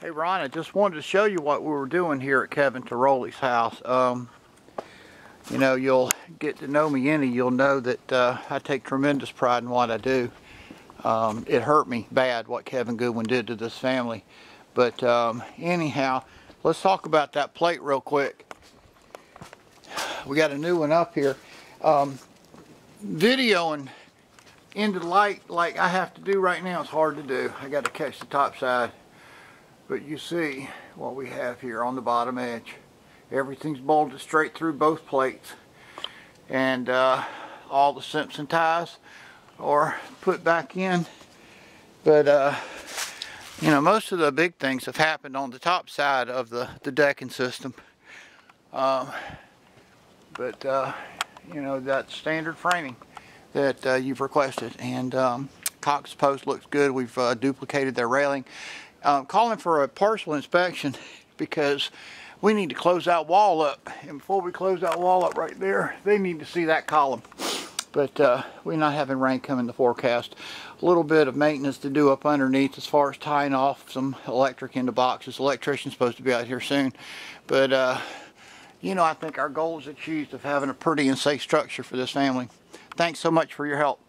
Hey Ron, I just wanted to show you what we were doing here at Kevin Tiroli's house. Um, you know, you'll get to know me any, you'll know that uh, I take tremendous pride in what I do. Um, it hurt me bad what Kevin Goodwin did to this family. But um, anyhow, let's talk about that plate real quick. We got a new one up here. Um, videoing into light like I have to do right now is hard to do. I got to catch the top side. But you see what we have here on the bottom edge. Everything's bolted straight through both plates. And uh, all the Simpson ties are put back in. But, uh, you know, most of the big things have happened on the top side of the, the decking system. Um, but, uh, you know, that standard framing that uh, you've requested. And um, Cox Post looks good. We've uh, duplicated their railing um, calling for a partial inspection because we need to close that wall up. And before we close that wall up right there, they need to see that column. But uh, we're not having rain come in the forecast. A little bit of maintenance to do up underneath as far as tying off some electric into boxes. electrician's supposed to be out here soon. But, uh, you know, I think our goal is achieved of having a pretty and safe structure for this family. Thanks so much for your help.